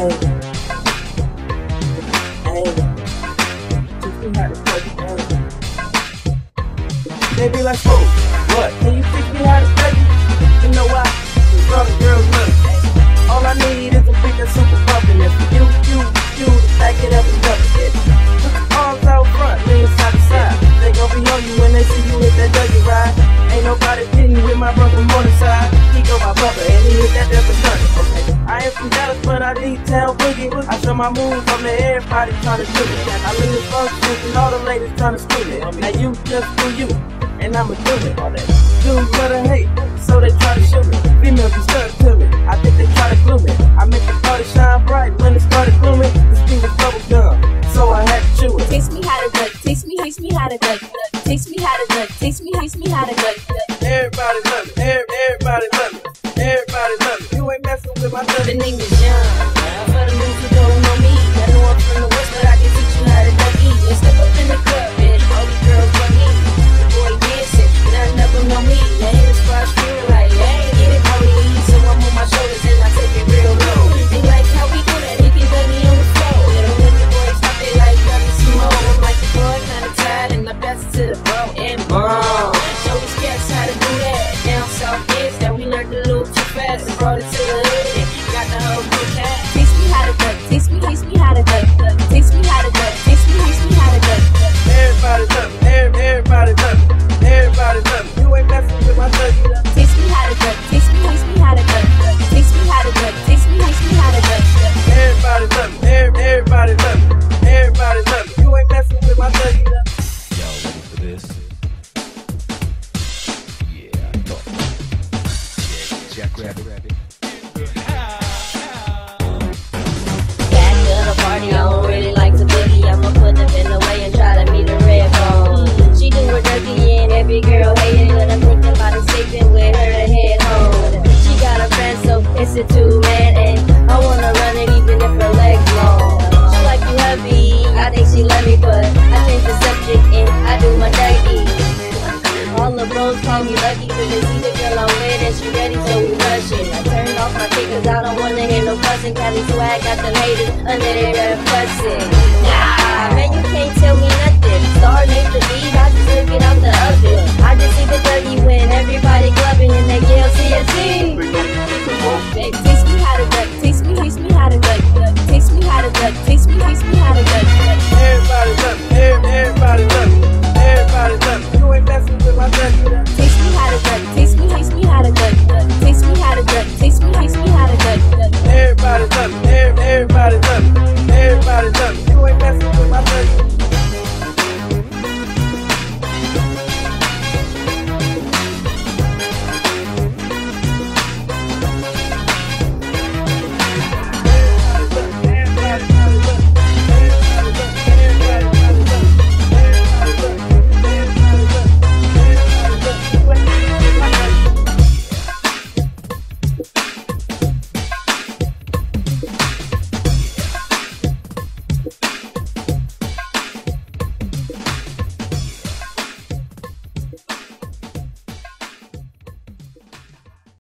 They be like, oh, what? Can you teach me how to dougie? You know why? He go my brother and he hit that double turn. Okay. I ain't from Dallas, but I detail boogie. I show my moves on the everybody trying to do it. I lean the functions and all the ladies trying to scream it. Now you just do you, and I'ma do it. All that dudes better hate, so they try to shoot me. Females be stuck to me. I think they try to glue me. I make the party shine bright when it started glooming. This thing was bubble gum, so I had to chew it. Teach me how to duck. Teach me, teach me how to duck. Teach me how to duck. Teach me, teach me how to duck. Everybody love it. Every- Everybody love it. Everybody love it. You ain't messing with my The dirty name Back to the party, I don't really like to boogie. I'ma put them in the way and try to meet a red bone. She do her dirty and every girl hate it, but I'm thinking escaping with her head home. She got a friend, so it's a two they see the girl I'm with and she ready so we rushing. I turn off my kick cause I don't wanna hear no fussing. Cali swag got them haters under their fussing. Nah, man you can't tell me nothing. Star made the beat, started nothing. You ain't messing with my buddy.